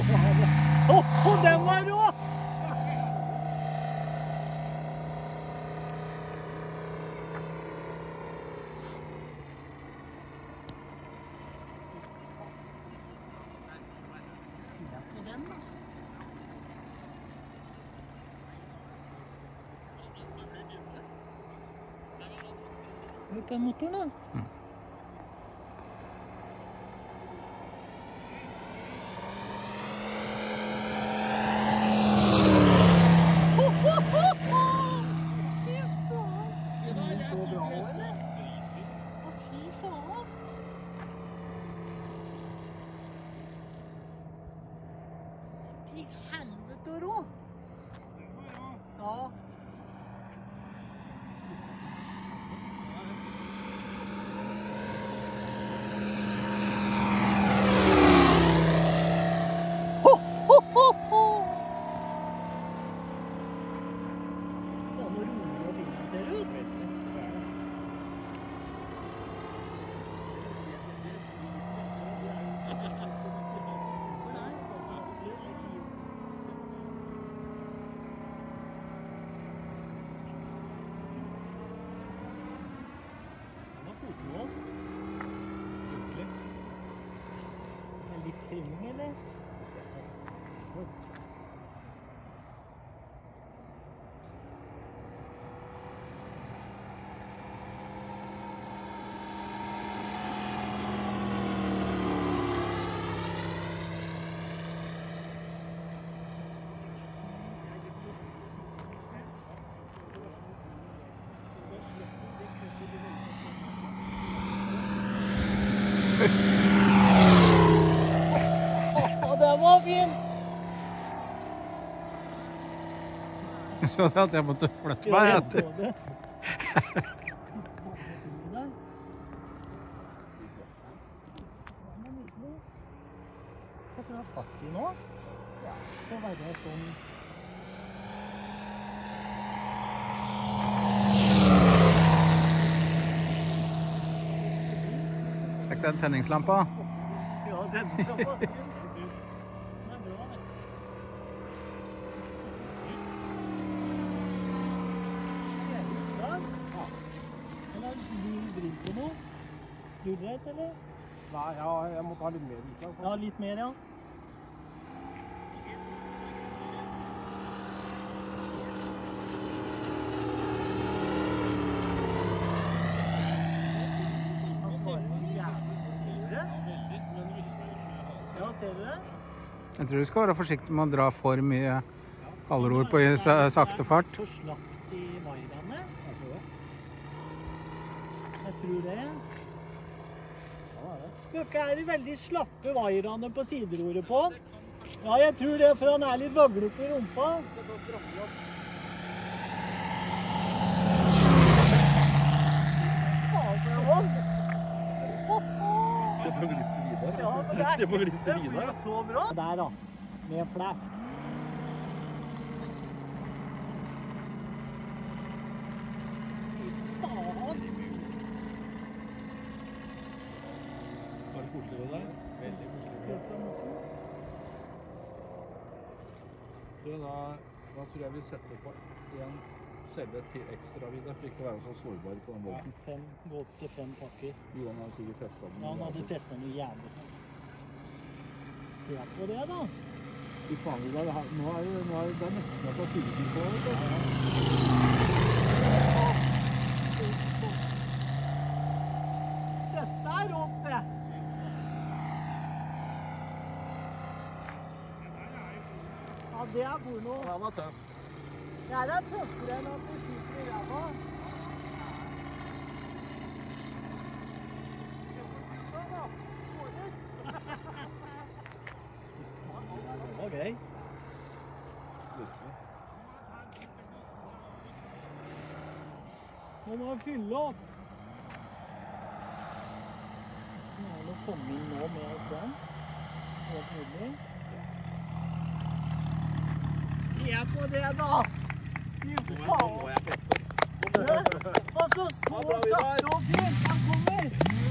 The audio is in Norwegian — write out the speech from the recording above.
Å, å, den var rå! Se på den, da. Hør på den motoren, da. Fy faen! Er den så bra også, eller? Å, fy faen! Til helvete rå! Ja. Ho, ho, ho, ho! Faen, hvor rolig og fin den ser ut. Med Litt trimming, eller? Å, den var fin! Så at jeg måtte flytte meg etter. Ha fart i nå? Ja, det får være sånn Sjekk den tenningslampa. Ja, denne kan passe inn. Den er bra, det. Ser det ut bra? Ja. Er det du driver på noe? Lurreit, eller? Nei, ja, jeg måtte ha litt mer utslag. Ja, litt mer, ja. Ser du det? Jeg tror du skal være forsiktig med å dra for mye halvror på i sakte fart. For slapt i vairene. Jeg tror det. Dere er de veldig slappe vaierne på sideroret på. Ja, jeg tror det, for han er litt vaglete i rumpa. Faen, for en hånd. Se på glister Vidar. Ja, men det er- Se på glister det så bra. Der, da. Med flaps. Var det koselig deg? Veldig koselig. Du, da, da tror jeg vi setter på en celle til ekstra, Vidar, for ikke å være så sårbar på den Ja, båten. fem, gå til fem pakker. Johan har sikkert testet den. Ja, han hadde testa jo jævlig sånn. Se på det, da. Fy faen, nå er det, nå er det, nesten at det er på. Dette er rått, det. Ja, det er porno. Det var tøft. Det her er tøffere enn at du sitter i ræva. Sånn, da. Får du? Det var gøy. Nå må vi fylle opp. Nå er det å komme inn nå med den. Helt nydelig. Se på det, da! Fy faen! Og så så sakte og fint!